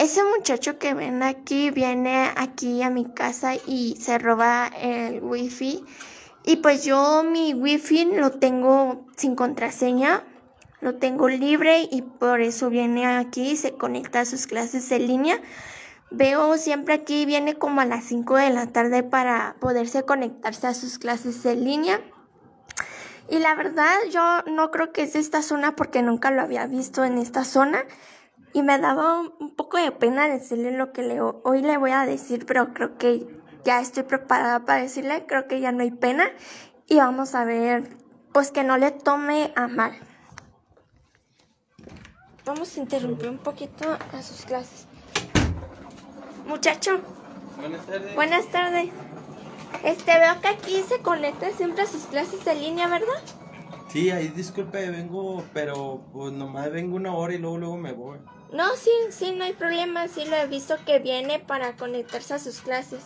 Ese muchacho que ven aquí viene aquí a mi casa y se roba el wifi. Y pues yo mi wifi lo tengo sin contraseña, lo tengo libre y por eso viene aquí y se conecta a sus clases en línea. Veo siempre aquí viene como a las 5 de la tarde para poderse conectarse a sus clases en línea. Y la verdad yo no creo que es esta zona porque nunca lo había visto en esta zona. Y me daba un poco de pena decirle lo que le, hoy le voy a decir, pero creo que ya estoy preparada para decirle, creo que ya no hay pena. Y vamos a ver, pues que no le tome a mal. Vamos a interrumpir un poquito a sus clases. Muchacho. Buenas tardes. Buenas tardes. Este, veo que aquí se conecta siempre a sus clases en línea, ¿verdad? Sí, ahí disculpe, vengo, pero pues nomás vengo una hora y luego luego me voy. No, sí, sí, no hay problema. Sí lo he visto que viene para conectarse a sus clases.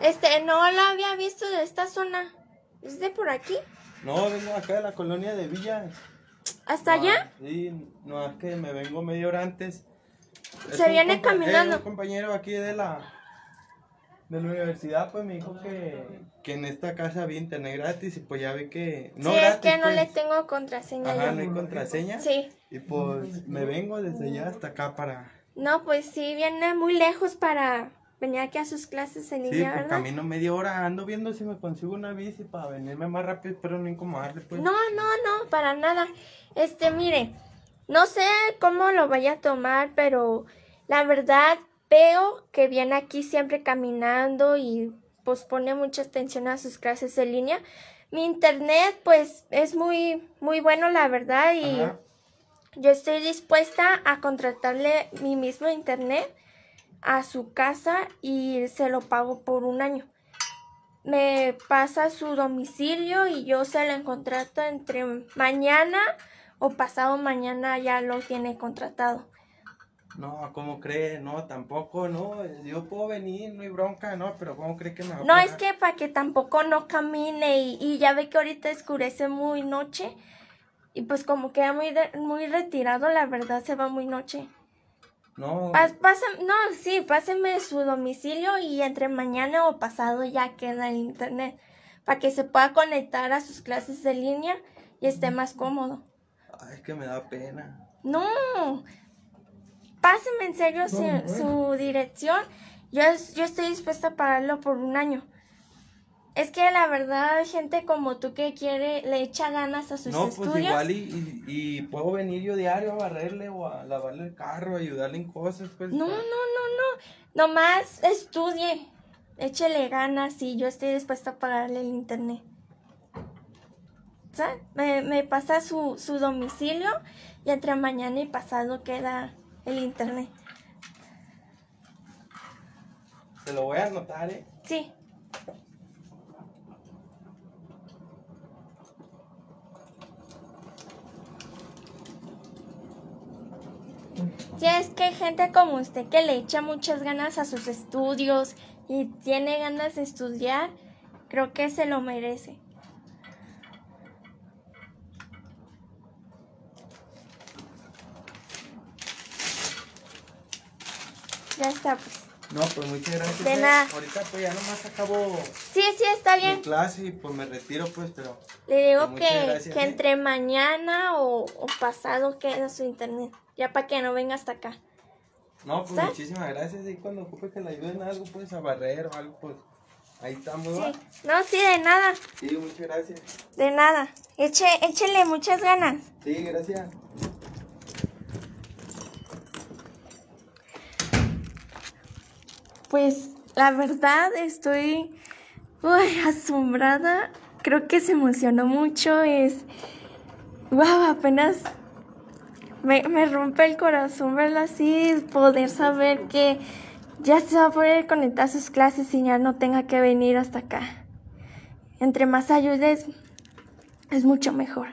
Este, no lo había visto de esta zona. ¿Es de por aquí? No, vengo acá de la colonia de Villa. ¿Hasta No, allá? Sí, no, es que me vengo media hora antes. Es Se viene compa- caminando. eh, un compañero aquí de la de la universidad pues me dijo que, que en esta casa había internet gratis y pues ya vi que no sí, gratis, es que no pues. le tengo contraseña. Ajá, no hay contraseña. Sí. Y pues me vengo desde allá hasta acá para No, pues sí, viene muy lejos para venir aquí a sus clases en Sí, línea, pues ¿verdad? camino media hora, ando viendo si me consigo una bici para venirme más rápido, espero no incomodarle pues. No, no, no, para nada. Este, mire, no sé cómo lo vaya a tomar, pero la verdad veo que viene aquí siempre caminando y pues pone mucha atención a sus clases en línea. Mi internet pues es muy muy bueno la verdad y Ajá. yo estoy dispuesta a contratarle mi mismo internet a su casa y se lo pago por un año. Me pasa su domicilio y yo se lo contrato entre mañana o pasado mañana ya lo tiene contratado. No, ¿cómo cree? No, tampoco, no, yo puedo venir, no hay bronca, no, pero ¿cómo cree que me va a No es que para que tampoco no camine y, y ya ve que ahorita escurece muy noche y pues como queda muy, de- muy retirado, la verdad se va muy noche. No, Pas- no, sí, páseme su domicilio y entre mañana o pasado ya queda el internet para que se pueda conectar a sus clases de línea y esté más cómodo. ay, es que me da pena. No, páseme en serio su, su dirección. Yo, es- yo estoy dispuesta a pagarlo por un año. Es que la verdad, gente como tú que quiere, le echa ganas a sus no, pues estudios. igual y, y, y puedo venir yo diario a barrerle o a lavarle el carro, ayudarle en cosas, pues. No, no, no, no. Nomás estudie. Échele ganas y yo estoy dispuesta a pagarle el internet. ¿Sabes? Me, me pasa su, su domicilio y entre mañana y pasado queda el internet. Se lo voy a anotar, ¿eh? Sí. Sí, es que hay gente como usted que le echa muchas ganas a sus estudios y tiene ganas de estudiar, creo que se lo merece. Ya está, pues. No, pues muchas gracias. De eh. nada. Ahorita pues ya nomás acabo Sí, sí, está mi bien. clase y pues me retiro, pues, pero... Le digo Muchas que, gracias, que ¿eh? entre mañana o, o pasado queda su internet. Ya para que no venga hasta acá. No, pues muchísimas gracias. Y cuando ocupe que le ayuden algo, pues a barrer o algo, pues ahí estamos. Sí. No, sí, de nada. Sí, muchas gracias. De nada. Eche, échele muchas ganas. Sí, gracias. Pues la verdad estoy asombrada. Creo que se emocionó mucho. Es. Wow, apenas me, rompe el corazón verlo así. Poder saber que ya se va a poder conectar a sus clases y ya no tenga que venir hasta acá. Entre más ayudes, es mucho mejor.